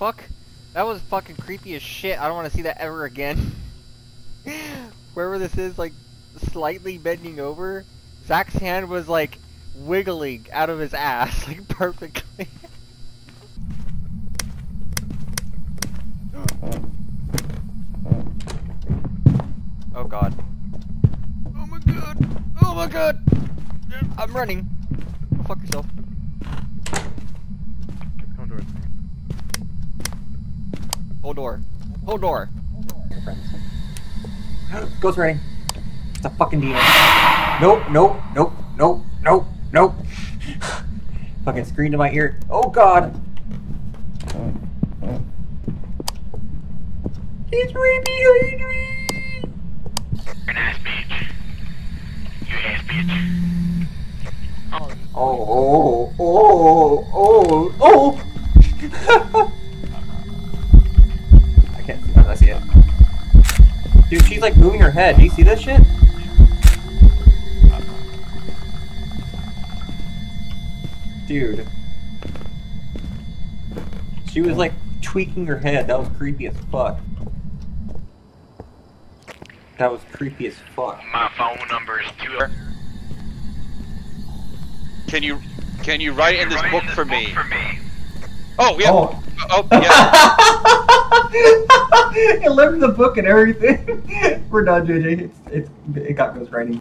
fuck? That was fucking creepy as shit. I don't want to see that ever again. Wherever this is, like, slightly bending over, Zach's hand was, like, wiggling out of his ass, like, perfectly. oh god. Oh my god! Oh my god! I'm running. Go fuck yourself. Hold door. Hold door. Your friends. Ghost running. It's a fucking demon. Nope, nope, nope, nope, nope, nope. fucking screamed in my ear. Oh god. He's right behind me. An ass bitch. You ass bitch. Oh, Oh, oh, Dude, she's like moving her head. Do you see this shit? Dude. She was like tweaking her head. That was creepy as fuck. That was creepy as fuck. My phone number is two. Can you can you write in this book this for me? For me. Oh yeah. Oh. Oh, yeah. left the book and everything. We're done, JJ. It's, it's, it got ghost writing.